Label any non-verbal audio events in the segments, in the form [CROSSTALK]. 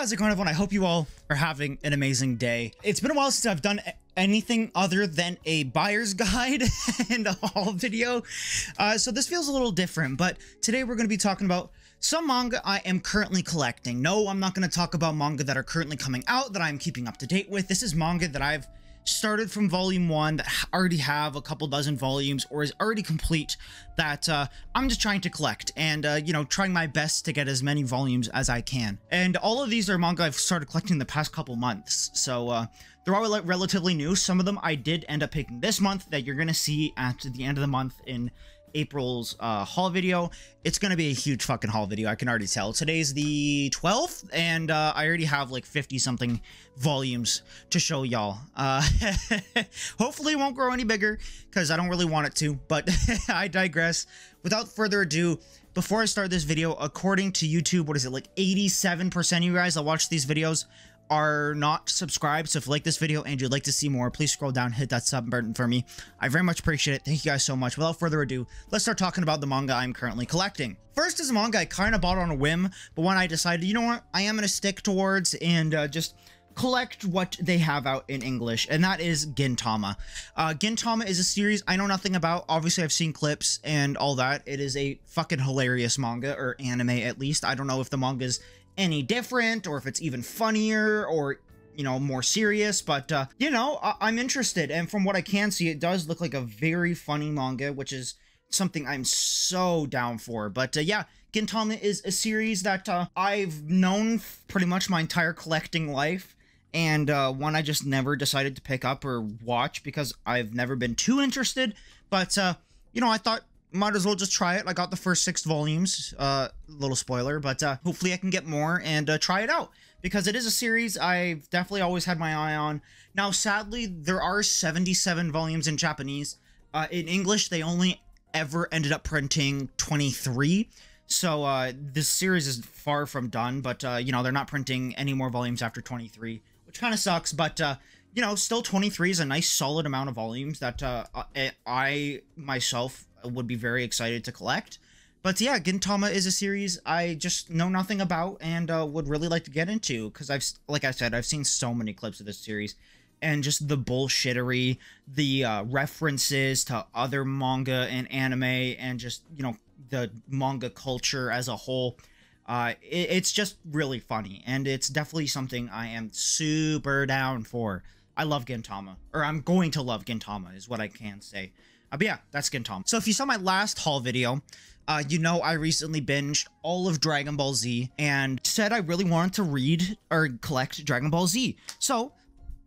how's it going everyone? I hope you all are having an amazing day. It's been a while since I've done anything other than a buyer's [LAUGHS] guide and a haul video. Uh, so this feels a little different, but today we're going to be talking about some manga I am currently collecting. No, I'm not going to talk about manga that are currently coming out that I'm keeping up to date with. This is manga that I've started from volume one that already have a couple dozen volumes or is already complete that uh, I'm just trying to collect and, uh, you know, trying my best to get as many volumes as I can. And all of these are manga I've started collecting the past couple months. So uh, they're all relatively new. Some of them I did end up picking this month that you're going to see at the end of the month in April's uh, haul video. It's going to be a huge fucking haul video. I can already tell. Today's the 12th, and uh, I already have like 50 something volumes to show y'all. Uh, [LAUGHS] hopefully it won't grow any bigger because I don't really want it to, but [LAUGHS] I digress. Without further ado, before I start this video, according to YouTube, what is it, like 87% of you guys that watch these videos are not subscribed, so if you like this video and you'd like to see more, please scroll down, hit that sub button for me. I very much appreciate it. Thank you guys so much. Without further ado, let's start talking about the manga I'm currently collecting. First is a manga I kind of bought on a whim, but when I decided, you know what, I am going to stick towards and uh, just collect what they have out in English, and that is Gintama. Uh, Gintama is a series I know nothing about. Obviously, I've seen clips and all that. It is a fucking hilarious manga, or anime at least. I don't know if the manga's any different or if it's even funnier or you know more serious but uh you know I- am interested. And from what i can see it does look like a very funny manga which is something i'm so down for. But uh, yeah gintama is a series that uh, i've known pretty much my entire collecting life. And uh, one i just never decided to pick up or watch because i've never been too interested. But uh you know i thought might as well just try it. I got the first six volumes, uh, little spoiler, but uh, hopefully I can get more and uh, try it out because it is a series I've definitely always had my eye on. Now, sadly, there are 77 volumes in Japanese. Uh, in English, they only ever ended up printing 23. So uh, this series is far from done, but uh, you know they're not printing any more volumes after 23, which kind of sucks. But uh, you know, still 23 is a nice solid amount of volumes that uh, I myself would be very excited to collect. But yeah, Gintama is a series I just know nothing about and uh, would really like to get into because I've, like I said, I've seen so many clips of this series and just the bullshittery, the uh, references to other manga and anime, and just you know the manga culture as a whole. Uh, it, it's just really funny, and it's definitely something I am super down for. I love Gintama, or I'm going to love Gintama, is what I can say. Uh, but yeah, that's Gintama. So if you saw my last haul video, uh, you know I recently binged all of Dragon Ball Z and said I really wanted to read or collect Dragon Ball Z. So,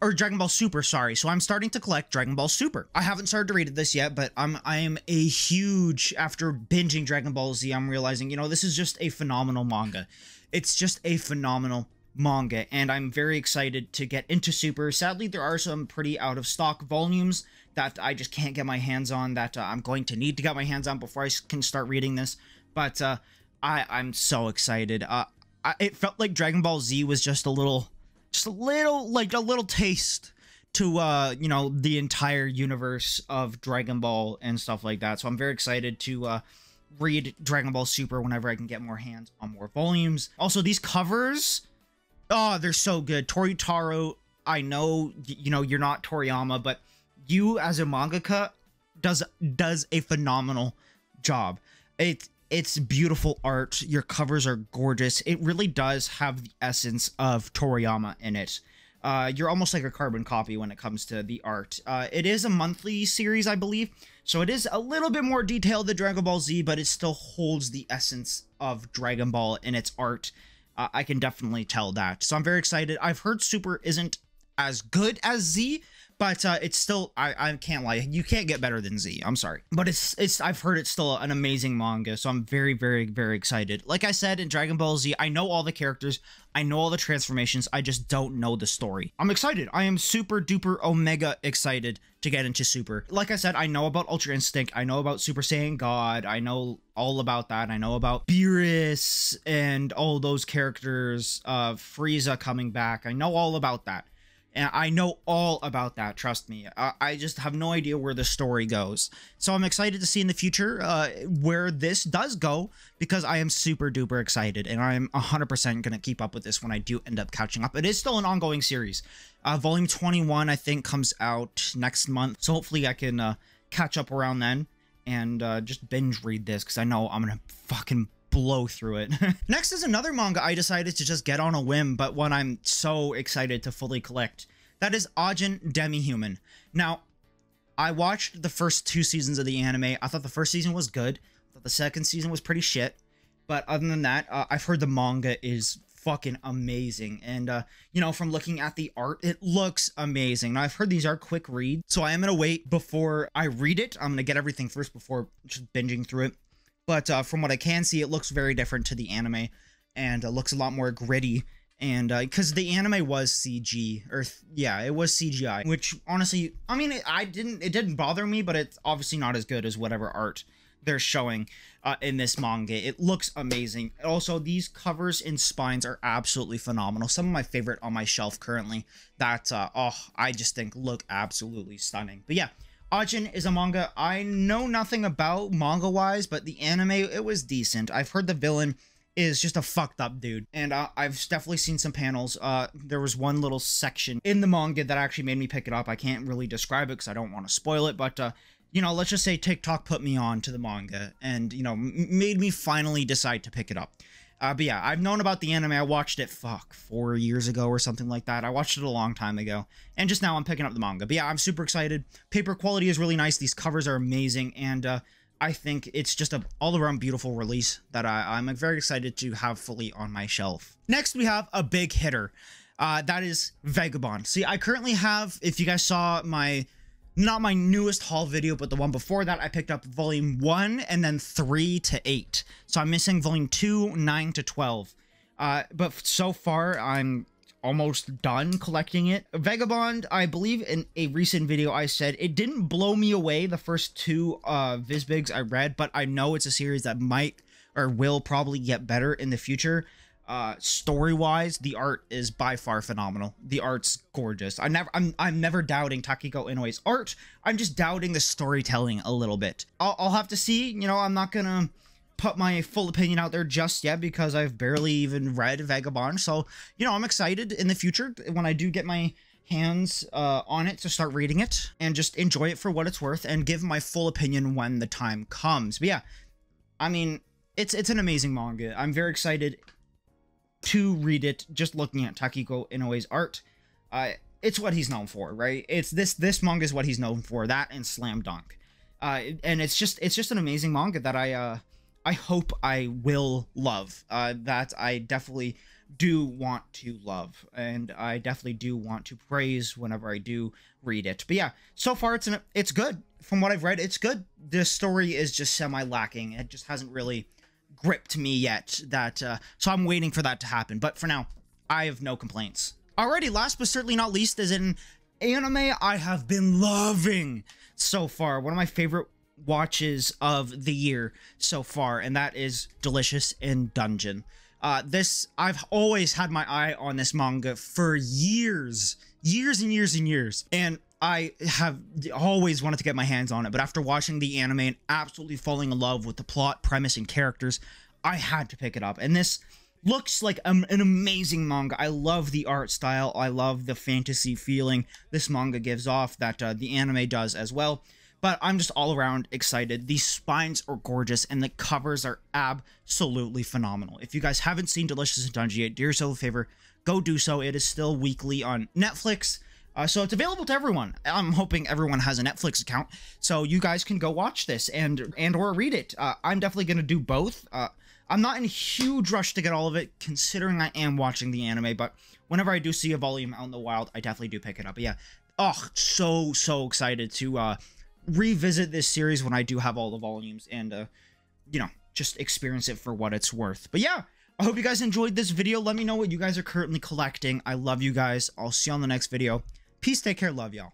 or Dragon Ball Super, sorry. So I'm starting to collect Dragon Ball Super. I haven't started to read this yet, but I'm I'm a huge after binging Dragon Ball Z. I'm realizing you know this is just a phenomenal manga. It's just a phenomenal manga, and I'm very excited to get into Super. Sadly, there are some pretty out of stock volumes that I just can't get my hands on that uh, I'm going to need to get my hands on before I can start reading this. But uh, I I'm so excited. Uh, I, it felt like Dragon Ball Z was just a little, just a little like a little taste to uh you know the entire universe of Dragon Ball and stuff like that. So I'm very excited to uh read Dragon Ball Super whenever I can get more hands on more volumes. Also, these covers, oh, they're so good. Toyotarou, I know you know you're not Toriyama, but you as a mangaka does does a phenomenal job. It it's beautiful art. Your covers are gorgeous. It really does have the essence of Toriyama in it. Uh, you're almost like a carbon copy when it comes to the art. Uh, it is a monthly series, I believe, so it is a little bit more detailed than Dragon Ball Z, but it still holds the essence of Dragon Ball in its art. I can definitely tell that. So I'm very excited. I've heard Super isn't as good as Z, but uh, it's still I, I can't lie you can't get better than z. I'm sorry. But it's it's i've heard it's still an amazing manga so i'm very very very excited. Like i said in dragon ball z i know all the characters. I know all the transformations. I just don't know the story. I'm excited. I am super duper omega excited to get into super. Like i said i know about ultra instinct. I know about super saiyan god. I know all about that. I know about beerus and all those characters uh frieza coming back. I know all about that And I know all about that, trust me. I, I just have no idea where the story goes. So I'm excited to see in the future uh, where this does go because I am super duper excited and I'm 100% going to keep up with this when I do end up catching up. It is still an ongoing series. Uh, volume 21, I think, comes out next month. So hopefully I can uh, catch up around then and uh, just binge read this because I know I'm going to fucking blow through it. [LAUGHS] Next is another manga I decided to just get on a whim, but one I'm so excited to fully collect. That is Ajin Demi-Human. Now, I watched the first two seasons of the anime. I thought the first season was good. I thought the second season was pretty shit. But other than that, uh, I've heard the manga is fucking amazing. And, uh, you know, from looking at the art, it looks amazing. Now, I've heard these are quick reads, so I am going to wait before I read it. I'm going to get everything first before just binging through it. But uh, from what I can see, it looks very different to the anime and uh, looks a lot more gritty. And because uh, the anime was CG, or yeah, it was CGI, which honestly, I mean, it, I didn't, it didn't bother me, but it's obviously not as good as whatever art they're showing uh, in this manga. It looks amazing. Also, these covers and spines are absolutely phenomenal. Some of my favorite on my shelf currently that, uh, oh, I just think look absolutely stunning. But yeah, Ajin is a manga I know nothing about manga-wise, but the anime, it was decent. I've heard the villain is just a fucked up dude. And uh, I've definitely seen some panels. Uh, there was one little section in the manga that actually made me pick it up. I can't really describe it because I don't want to spoil it, but uh, you know, let's just say TikTok put me on to the manga and, you know, made me finally decide to pick it up. Uh, but yeah, I've known about the anime. I watched it, fuck, four years ago or something like that. I watched it a long time ago. And just now I'm picking up the manga. But yeah, I'm super excited. Paper quality is really nice. These covers are amazing. And uh, I think it's just a all-around beautiful release that I, I'm very excited to have fully on my shelf. Next, we have a big hitter. Uh, that is Vagabond. See, I currently have, if you guys saw my not my newest haul video, but the one before that, I picked up volume 1 and then 3 to 8. So I'm missing volume 2, 9 to 12. Uh, but so far, I'm almost done collecting it. Vagabond, I believe in a recent video I said it didn't blow me away the first two uh, Vizbigs I read, but I know it's a series that might or will probably get better in the future uh story wise the art is by far phenomenal. The art's gorgeous. I never i'm i'm never doubting takehiko inoue's art. I'm just doubting the storytelling a little bit. I'll, I'll have to see. You know i'm not gonna put my full opinion out there just yet because i've barely even read vagabond. So you know i'm excited in the future when i do get my hands uh, on it to start reading it and just enjoy it for what it's worth and give my full opinion when the time comes. But yeah i mean it's it's an amazing manga. I'm very excited to read it just looking at Takehiko Inoue's art. Uh, it's what he's known for, right? It's this this manga is what he's known for. That and Slam Dunk, uh, and it's just it's just an amazing manga that I uh, I hope I will love. Uh, that I definitely do want to love, and I definitely do want to praise whenever I do read it. But yeah, so far it's an it's good. From what I've read, it's good. The story is just semi lacking. It just hasn't really gripped me yet. That uh, so I'm waiting for that to happen. But for now, I have no complaints. Alrighty, last but certainly not least is an anime I have been loving so far. One of my favorite watches of the year so far, and that is Delicious in Dungeon. Uh, this I've always had my eye on this manga for years, years and years and years, and I have always wanted to get my hands on it, but after watching the anime and absolutely falling in love with the plot, premise, and characters, I had to pick it up. And this looks like an amazing manga. I love the art style. I love the fantasy feeling this manga gives off that uh, the anime does as well. But I'm just all around excited. These spines are gorgeous and the covers are absolutely phenomenal. If you guys haven't seen Delicious in Dungeon yet, do yourself a favor, go do so. It is still weekly on Netflix. Uh, so it's available to everyone. I'm hoping everyone has a Netflix account, so you guys can go watch this and and or read it. Uh, I'm definitely gonna do both. Uh, I'm not in a huge rush to get all of it, considering I am watching the anime. But whenever I do see a volume out in the wild, I definitely do pick it up. But yeah, oh, so so excited to uh, revisit this series when I do have all the volumes and uh, you know just experience it for what it's worth. But yeah. I hope you guys enjoyed this video. Let me know what you guys are currently collecting. I love you guys. I'll see you on the next video. Peace, take care, love y'all.